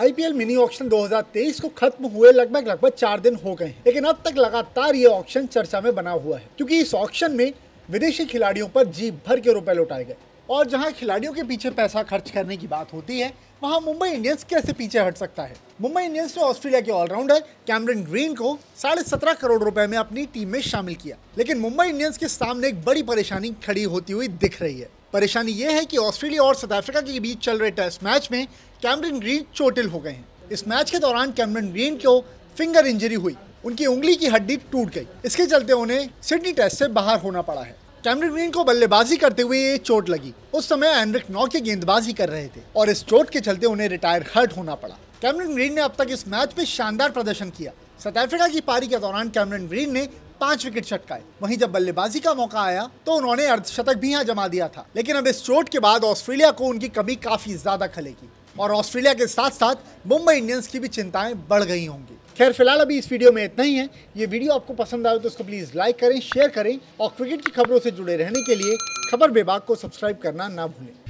IPL mini auction 2023 को खत्म हुए लगभग लगभग चार दिन हो गए हैं। लेकिन अब तक लगातार ये ऑक्शन चर्चा में बना हुआ है, क्योंकि इस ऑक्शन में विदेशी खिलाड़ियों पर जीप भर के रुपए लौटाए गए। और जहाँ खिलाड़ियों के पीछे पैसा खर्च करने की बात होती है, वहाँ मुंबई इंडियंस कैसे पीछे हट सकता है? मुंबई इंडियंस ने ऑस्ट्रेलिया के ऑलराउंडर कैमरन ग्रीन को साढ़े सत्रह करोड़ रुपए में अपनी टीम में शामिल किया। लेकिन मुंबई इंडियंस के सामने एक बड़ी परेशानी खड़ी होती हुई दिख रही है। परेशानी यह है कि ऑस्ट्रेलिया और साउथ अफ्रीका के बीच चल रहे टेस्ट मैच में कैमरन ग्रीन चोटिल हो गए हैं। इस मैच के दौरान कैमरन ग्रीन को फिंगर इंजरी हुई। उनकी उंगली की हड्डी टूट गई। इसके चलते उन्हें सिडनी टेस्ट से बाहर होना पड़ा है। कैमरन ग्रीन को बल्लेबाजी करते हुए ये चोट लगी। उस समय एनरिक नौ के गेंदबाजी कर रहे थे और इस चोट के चलते उन्हें रिटायर हर्ट होना पड़ा। कैमरन ग्रीन ने अब तक इस मैच में शानदार प्रदर्शन किया। साउथ अफ्रीका की पारी के दौरान कैमरन ग्रीन ने पाँच विकेट छटकाए। वहीं जब बल्लेबाजी का मौका आया तो उन्होंने अर्धशतक भी यहाँ जमा दिया था। लेकिन अब इस चोट के बाद ऑस्ट्रेलिया को उनकी कमी काफ़ी ज़्यादा खलेगी। और ऑस्ट्रेलिया के साथ साथ मुंबई इंडियंस की भी चिंताएँ बढ़ गई होंगी। खैर, फ़िलहाल अभी इस वीडियो में इतना ही है। ये वीडियो आपको पसंद आए तो उसको प्लीज़ लाइक करें शेयर करें और क्रिकेट की खबरों से जुड़े रहने के लिए खबर विभाग को सब्सक्राइब करना ना भूलें।